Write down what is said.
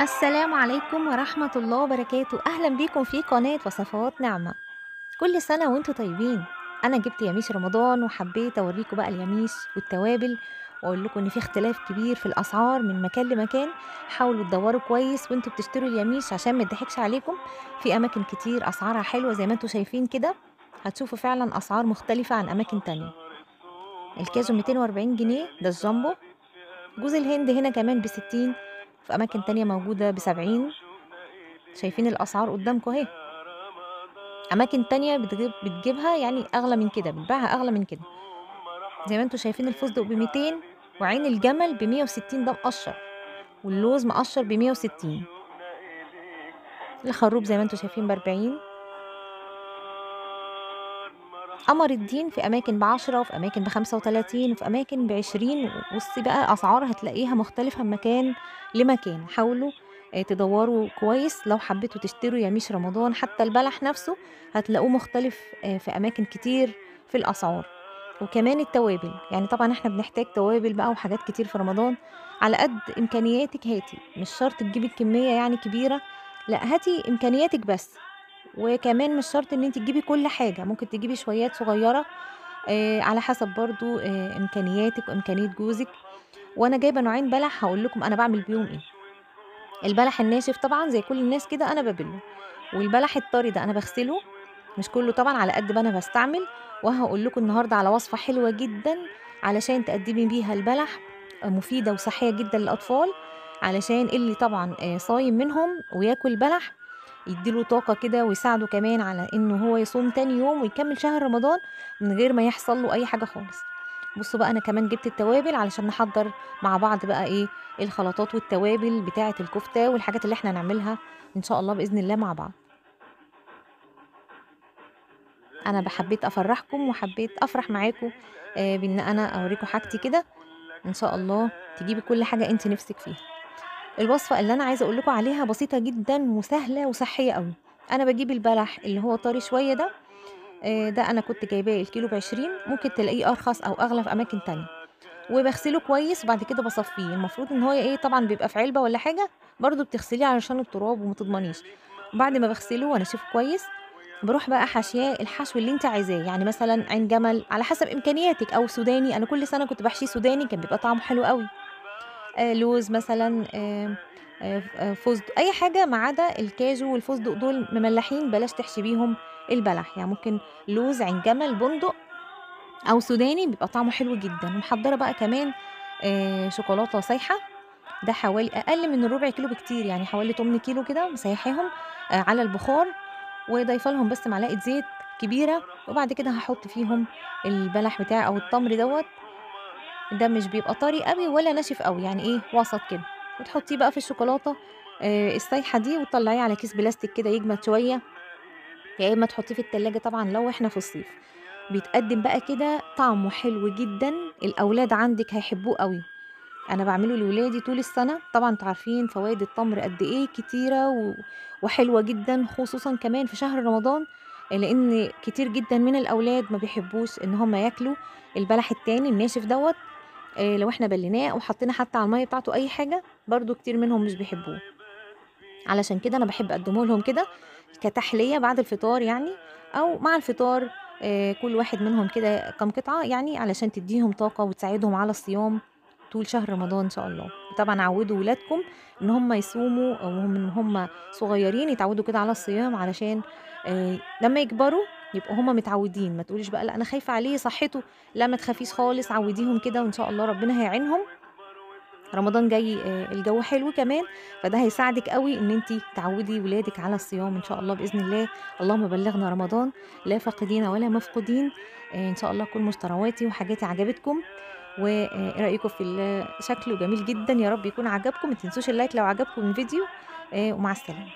السلام عليكم ورحمة الله وبركاته. أهلا بيكم في قناة وصفات نعمة. كل سنة وأنتم طيبين. أنا جبت يميش رمضان وحبيت أوريكم بقى اليميش والتوابل وأقول لكم إن في اختلاف كبير في الأسعار من مكان لمكان. حاولوا تدوروا كويس وانتوا بتشتروا اليميش عشان ما يضحكش عليكم. في أماكن كتير أسعارها حلوة زي ما أنتوا شايفين كده. هتشوفوا فعلا أسعار مختلفة عن أماكن تانية. الكاجو 240 جنيه ده الجامبو. جوز الهند هنا كمان بستين. في أماكن تانية موجودة بسبعين. شايفين الأسعار قدامكم أهي. أماكن تانية بتجيب بتجيبها يعني أغلى من كده بتبيعها أغلى من كده. زي ما أنتوا شايفين الفستق بميتين وعين الجمل بمية وستين ده مقشر. واللوز مقشر بمية وستين. الخروب زي ما أنتوا شايفين بأربعين قمر الدين في أماكن بعشرة وفي أماكن بخمسة وتلاتين وفي أماكن بعشرين بصي بقى أسعار هتلاقيها مختلفة من مكان لمكان. حاولوا آه، تدوروا كويس. لو حبيتوا تشتروا يميش رمضان حتى البلح نفسه هتلاقوه مختلف آه، في أماكن كتير في الأسعار. وكمان التوابل. يعني طبعا إحنا بنحتاج توابل بقى وحاجات كتير في رمضان. على قد إمكانياتك هاتي. مش شرط تجيبي الكمية يعني كبيرة. لأ هاتي إمكانياتك بس. وكمان مش شرط إن انت تجيبي كل حاجة ممكن تجيبي شويات صغيرة آه على حسب برضو آه إمكانياتك وإمكانية جوزك. وأنا جايبة نوعين بلح هقول لكم أنا بعمل بيهم إيه. البلح الناشف طبعا زي كل الناس كده أنا ببله والبلح الطري ده أنا بغسله مش كله طبعا على قد ما أنا بستعمل. وهقول لكم النهارده على وصفة حلوة جدا علشان تقدمي بيها البلح مفيدة وصحية جدا للأطفال علشان اللي طبعا آه، صايم منهم وياكل بلح يديله طاقة كده ويساعده كمان على إنه هو يصوم تاني يوم ويكمل شهر رمضان من غير ما يحصل له أي حاجة خالص. بصوا بقى أنا كمان جبت التوابل علشان نحضر مع بعض بقى إيه الخلطات والتوابل بتاعة الكفتة والحاجات اللي إحنا هنعملها إن شاء الله بإذن الله مع بعض. أنا بحبيت أفرحكم وحبيت أفرح معاكم آه بإن أنا أوريكم حاجتي كده. إن شاء الله تجيبي كل حاجة انت نفسك فيها. الوصفة اللي أنا عايزة أقول لكم عليها بسيطة جدا وسهلة وصحية قوي. أنا بجيب البلح اللي هو طري شوية ده آه، ده أنا كنت جايباه الكيلو بعشرين ممكن تلاقيه أرخص أو أغلى في أماكن تانية. وبغسله كويس وبعد كده بصفيه. المفروض إن هو إيه طبعا بيبقى في علبة ولا حاجة برضو بتغسليه علشان التراب وما تضمنيش. بعد ما بغسله وانشفه كويس بروح بقى حاشياه الحشو اللي أنت عايزاه. يعني مثلا عين جمل على حسب إمكانياتك أو سوداني. أنا كل سنة كنت بحشيه سوداني كان بيبقى طعمه حلو قوي. لوز مثلا آه، آه، آه، فستق أي حاجة ما عدا الكاجو والفستق دول مملحين بلاش تحشي بيهم البلح. يعني ممكن لوز عين جمل بندق أو سوداني بيبقى طعمه حلو جدا. ومحضرة بقى كمان آه، شوكولاتة سايحه ده حوالي أقل من الربع كيلو بكتير. يعني حوالي 8 كيلو كده مسيحاهم آه، على البخار وضايفة لهم بس معلقة زيت كبيرة. وبعد كده هحط فيهم البلح بتاعي أو التمر دوت. ده مش بيبقى طري قوي ولا ناشف قوي يعني إيه وسط كده. وتحطيه بقى في الشوكولاتة آه، السايحة دي وتطلعيه على كيس بلاستيك كده يجمد شوية. يا إما تحطيه في التلاجة طبعا لو إحنا في الصيف. بيتقدم بقى كده طعمه حلو جدا الأولاد عندك هيحبوه قوي أنا بعمله لولادي طول السنة. طبعا أنتوا عارفين فوائد التمر قد إيه كتيرة و... وحلوة جدا خصوصا كمان في شهر رمضان لأن كتير جدا من الأولاد ما بيحبوش إن هم ياكلوا. البلح التاني الناشف دوت آه، لو إحنا بليناه أو حطينا حتى على المية بتاعته أي حاجة برضو كتير منهم مش بيحبوه. علشان كده أنا بحب أقدمه لهم كده كتحلية بعد الفطار يعني أو مع الفطار آه، كل واحد منهم كده كام قطعة يعني علشان تديهم طاقة وتساعدهم على الصيام طول شهر رمضان إن شاء الله. طبعا عودوا ولادكم إن هم يصوموا أو هم إن هم صغيرين يتعودوا كده على الصيام علشان آه، لما يكبروا يبقوا هم متعودين. ما تقوليش بقى لا أنا خايفة عليه صحته لا ما تخافيش خالص عوديهم كده وإن شاء الله ربنا هيعينهم. رمضان جاي آه، الجو حلو كمان فده هيساعدك قوي إن انت تعودي ولادك على الصيام إن شاء الله بإذن الله. اللهم بلغنا رمضان لا فاقدين ولا مفقودين. آه، إن شاء الله كل مشترواتي وحاجاتي عجبتكم. وايه رأيكم في شكله جميل جدا. يا رب يكون عجبكم. ما تنسوش اللايك لو عجبكم الفيديو. آه، ومع السلامة.